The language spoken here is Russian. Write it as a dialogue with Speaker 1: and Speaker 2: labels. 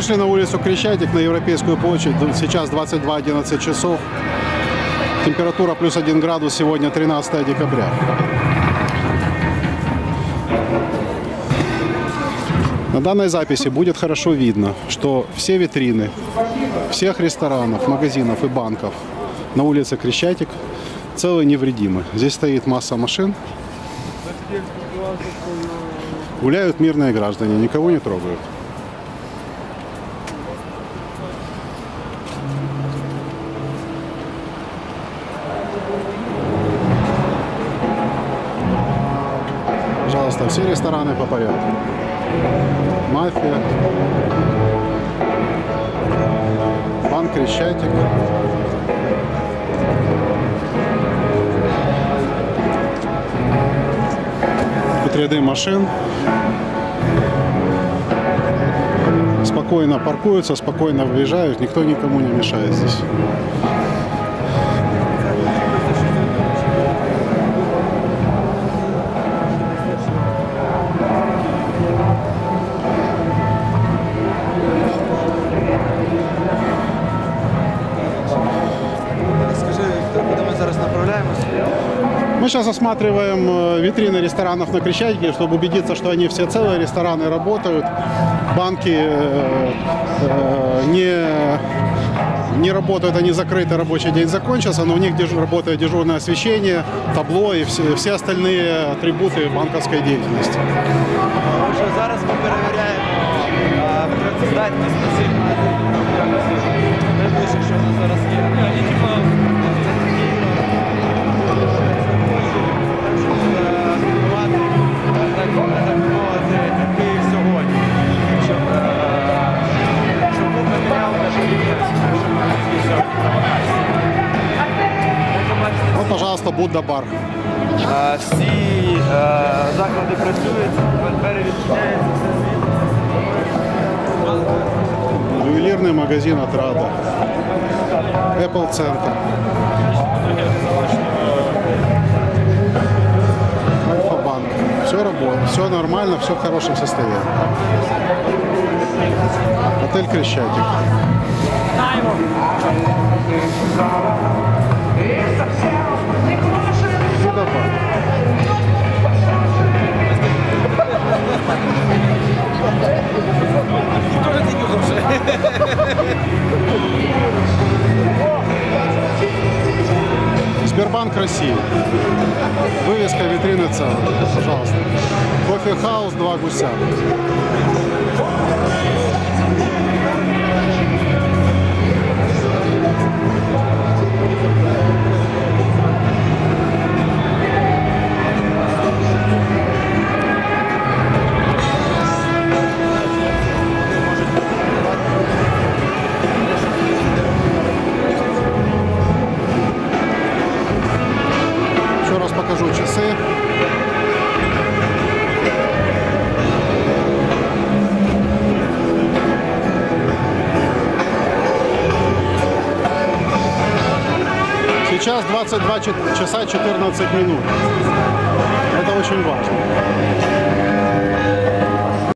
Speaker 1: Вышли на улицу Крещатик, на Европейскую площадь. Сейчас 22.11 часов. Температура плюс 1 градус. Сегодня 13 декабря. На данной записи будет хорошо видно, что все витрины всех ресторанов, магазинов и банков на улице Крещатик целые невредимы. Здесь стоит масса машин. Гуляют мирные граждане, никого не трогают. Пожалуйста, все рестораны по порядку. Мафия. Банк Крещатик. Тут ряды машин. Спокойно паркуются, спокойно въезжают, никто никому не мешает здесь. Мы сейчас осматриваем э, витрины ресторанов на Крещатике, чтобы убедиться, что они все целые, рестораны работают, банки э, э, не, не работают, они закрыты, рабочий день закончился, но у них деж- работает дежурное освещение, табло и все, все остальные атрибуты банковской деятельности.
Speaker 2: Отже, зараз ми перевіряємо а, працездатність усіх найближчих, що в нас зараз є.
Speaker 1: Вот, пожалуйста, Будда бар.
Speaker 2: Е, Всі е, заклади працюють, двері відчиняються, все світло.
Speaker 1: Ювелирный магазин от Рада. Apple Center. Альфа-банк. Все работает, все нормально, все в хорошем состоянии. Отель Крещатик. Сбербанк России. Вывеска витрины целая. Пожалуйста. Кофе хаус, два гуся. Сейчас 22 ча- часа 14 минут. Это очень важно.